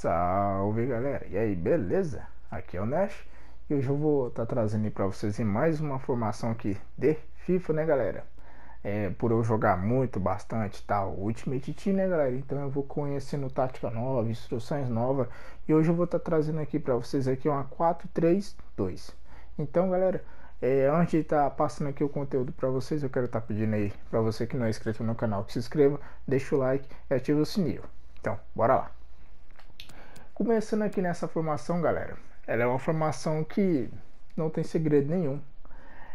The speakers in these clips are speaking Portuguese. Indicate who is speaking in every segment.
Speaker 1: Salve galera, e aí, beleza? Aqui é o Nash e hoje eu vou estar tá trazendo para vocês mais uma formação aqui de FIFA, né galera? É, por eu jogar muito, bastante tal, Ultimate Team, né galera? Então eu vou conhecendo tática nova, instruções novas e hoje eu vou estar tá trazendo aqui para vocês aqui uma 4-3-2. Então galera, é, antes de estar tá passando aqui o conteúdo para vocês, eu quero estar tá pedindo aí para você que não é inscrito no canal que se inscreva, deixa o like e ativa o sininho. Então, bora lá! Começando aqui nessa formação, galera. Ela é uma formação que não tem segredo nenhum.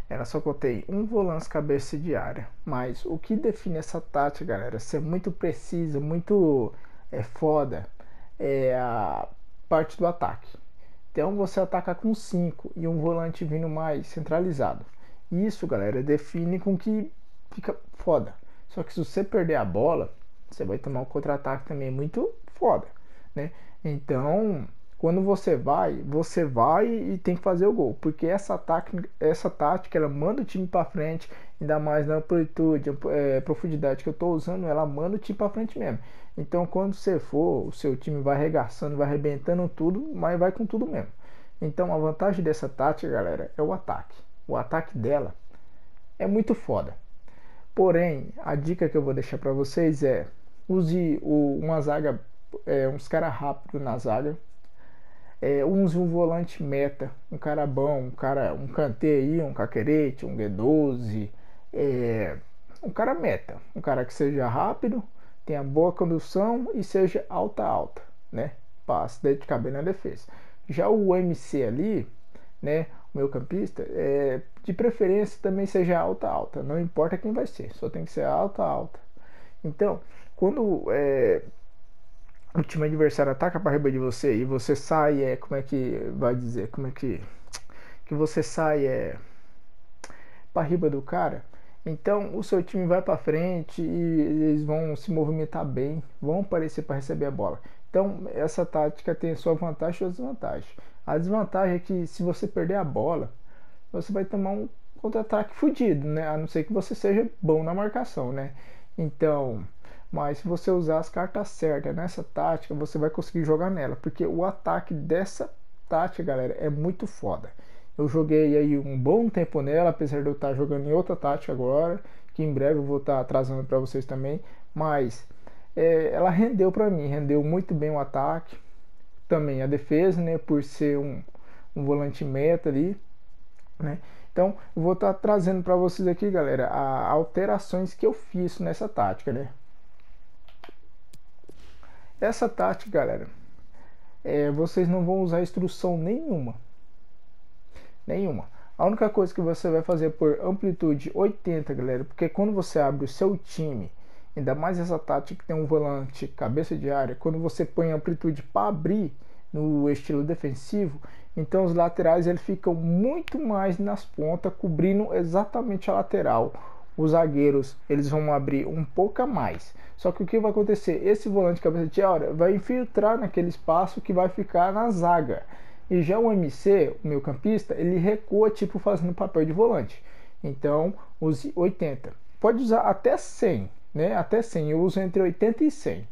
Speaker 1: Ela só contém um volante cabeça de área. Mas o que define essa tática, galera, ser muito precisa, muito é, foda, é a parte do ataque. Então você ataca com 5 e um volante vindo mais centralizado. Isso, galera, define com que fica foda. Só que se você perder a bola, você vai tomar um contra-ataque também muito foda, né? Então, quando você vai, você vai e tem que fazer o gol, porque essa, tática, essa tática ela manda o time para frente, ainda mais na amplitude, é, profundidade que eu estou usando, ela manda o time para frente mesmo. Então, quando você for, o seu time vai arregaçando, vai arrebentando tudo, mas vai com tudo mesmo. Então, a vantagem dessa tática, galera, é o ataque. O ataque dela é muito foda. Porém, a dica que eu vou deixar para vocês é use uma zaga é, uns caras rápidos na zaga. É, uns um volante meta, um cara bom, um cara, um Kanté um Caquerete, um G12, é, um cara meta, um cara que seja rápido, tenha boa condução e seja alta alta, né? Passe de caber na defesa. Já o MC ali, né? O meu campista, é, de preferência também seja alta alta, não importa quem vai ser, só tem que ser alta alta. Então, quando é, o time adversário ataca para riba de você e você sai, é como é que vai dizer, como é que que você sai é para riba do cara, então o seu time vai para frente e eles vão se movimentar bem, vão aparecer para receber a bola. Então essa tática tem sua vantagem e sua desvantagem. A desvantagem é que se você perder a bola, você vai tomar um contra-ataque fudido, né? A não ser que você seja bom na marcação, né? Então, mas se você usar as cartas certas nessa tática, você vai conseguir jogar nela. Porque o ataque dessa tática, galera, é muito foda. Eu joguei aí um bom tempo nela, apesar de eu estar jogando em outra tática agora, que em breve eu vou estar trazendo para vocês também. Mas é, ela rendeu para mim, rendeu muito bem o ataque, também a defesa, né, por ser um, um volante meta ali, né. Então, eu vou estar trazendo para vocês aqui, galera, a, alterações que eu fiz nessa tática, né. Essa tática, galera, é, vocês não vão usar instrução nenhuma. Nenhuma. A única coisa que você vai fazer por amplitude 80, galera, porque quando você abre o seu time, ainda mais essa tática que tem um volante cabeça de área, quando você põe amplitude para abrir no estilo defensivo, então os laterais eles ficam muito mais nas pontas, cobrindo exatamente a lateral os zagueiros eles vão abrir um pouco a mais. Só que o que vai acontecer? Esse volante cabeça de área vai infiltrar naquele espaço que vai ficar na zaga. E já o MC, o meu campista, ele recua tipo fazendo papel de volante. Então, use 80. Pode usar até 100, né? Até 100. Eu uso entre 80 e 100.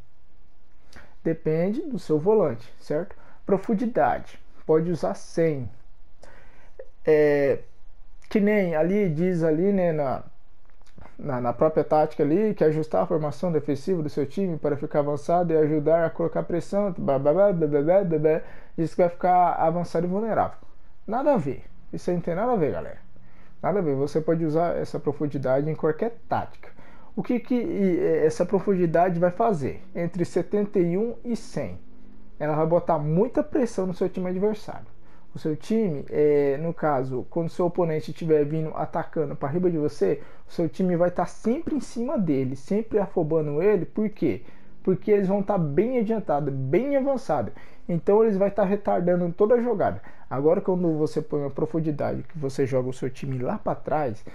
Speaker 1: Depende do seu volante, certo? Profundidade. Pode usar 100. É, que nem ali diz ali, né, na na, na, própria tática ali, que ajustar a formação defensiva do seu time para ficar avançado e ajudar a colocar pressão, blá, blá, blá, blá, blá, blá, blá, isso vai ficar avançado e vulnerável. Nada a ver. Isso aí não tem nada a ver, galera. Nada a ver. Você pode usar essa profundidade em qualquer tática. O que, que essa profundidade vai fazer? Entre 71 e 100. Ela vai botar muita pressão no seu time adversário o seu time, é, no caso, quando seu oponente estiver vindo atacando para riba de você, o seu time vai estar tá sempre em cima dele, sempre afobando ele, por quê? Porque eles vão estar tá bem adiantados, bem avançados. Então eles vão estar tá retardando toda a jogada. Agora quando você põe uma profundidade, que você joga o seu time lá para trás,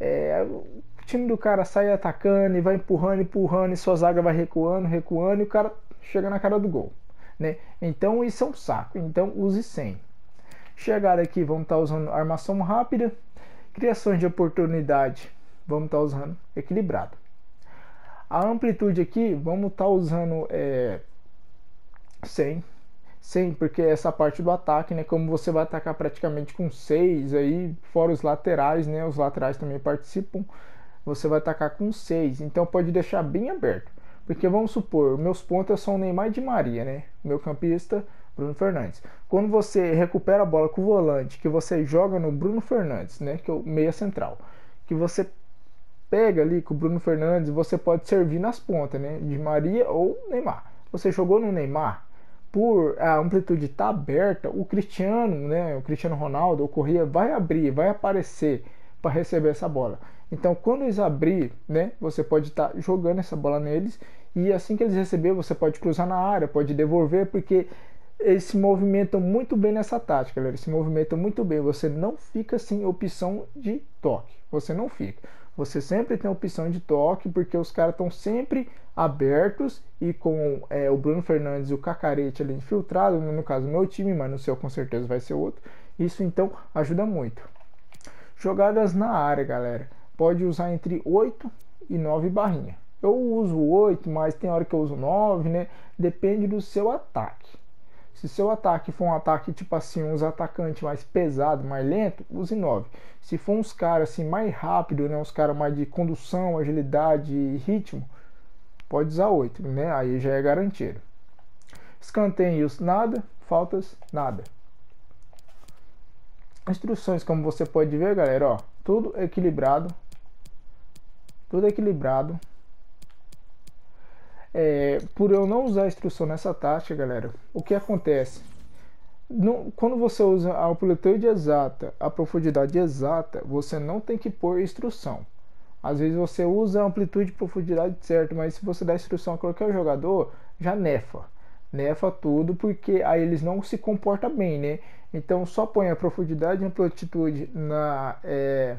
Speaker 1: é, o time do cara sai atacando e vai empurrando, empurrando, e sua zaga vai recuando, recuando, e o cara chega na cara do gol. Né? Então isso é um saco. Então use 100. Chegada aqui, vamos estar tá usando armação rápida. Criações de oportunidade, vamos estar tá usando equilibrado. A amplitude aqui, vamos estar tá usando é, 100. sem, porque essa parte do ataque, né, como você vai atacar praticamente com seis aí, fora os laterais, né, os laterais também participam, você vai atacar com seis, então pode deixar bem aberto. Porque vamos supor, meus pontos são Neymar e Di Maria, né? Meu campista Bruno Fernandes. Quando você recupera a bola com o volante, que você joga no Bruno Fernandes, né, que é o meia central, que você pega ali com o Bruno Fernandes, você pode servir nas pontas, né, de Maria ou Neymar. Você jogou no Neymar, por a amplitude estar tá aberta, o Cristiano, né, o Cristiano Ronaldo, o Corrêa vai abrir, vai aparecer para receber essa bola. Então, quando eles abrir, né, você pode estar tá jogando essa bola neles e assim que eles receber, você pode cruzar na área, pode devolver, porque eles se movimentam muito bem nessa tática, galera. Eles se movimentam muito bem. Você não fica sem opção de toque. Você não fica. Você sempre tem opção de toque, porque os caras estão sempre abertos e com é, o Bruno Fernandes e o Cacarete ali infiltrado, no caso meu time, mas no seu com certeza vai ser outro. Isso então ajuda muito. Jogadas na área, galera. Pode usar entre 8 e 9 barrinha. Eu uso 8, mas tem hora que eu uso 9, né? Depende do seu ataque. Se seu ataque for um ataque tipo assim, uns atacantes mais pesado, mais lento, use 9. Se for uns caras assim mais rápido, né, uns caras mais de condução, agilidade e ritmo, pode usar 8, né? Aí já é garantido. Escanteios nada, faltas nada. Instruções, como você pode ver, galera, ó, tudo equilibrado. Tudo equilibrado é, por eu não usar a instrução nessa tática, galera, o que acontece? No, quando você usa a amplitude exata, a profundidade exata, você não tem que pôr instrução. Às vezes você usa a amplitude e profundidade certo, mas se você dá instrução a qualquer jogador, já nefa. Nefa tudo porque aí eles não se comportam bem, né? Então só põe a profundidade e amplitude na, é,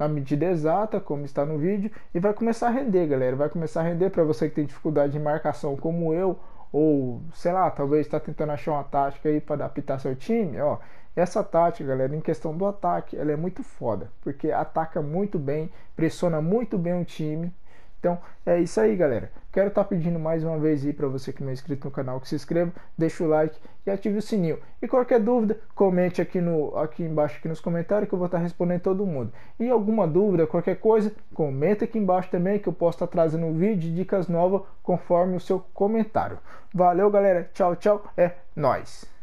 Speaker 1: na medida exata, como está no vídeo, e vai começar a render, galera. Vai começar a render para você que tem dificuldade de marcação, como eu, ou sei lá, talvez está tentando achar uma tática aí para adaptar seu time, ó. Essa tática, galera, em questão do ataque, ela é muito foda, porque ataca muito bem, pressiona muito bem o time então é isso aí, galera. Quero estar tá pedindo mais uma vez aí para você que não é inscrito no canal que se inscreva, deixa o like e ative o sininho. E qualquer dúvida, comente aqui no aqui embaixo aqui nos comentários que eu vou estar tá respondendo todo mundo. E alguma dúvida, qualquer coisa, comenta aqui embaixo também que eu posso estar tá trazendo um vídeo de dicas novas conforme o seu comentário. Valeu, galera. Tchau, tchau. É nós.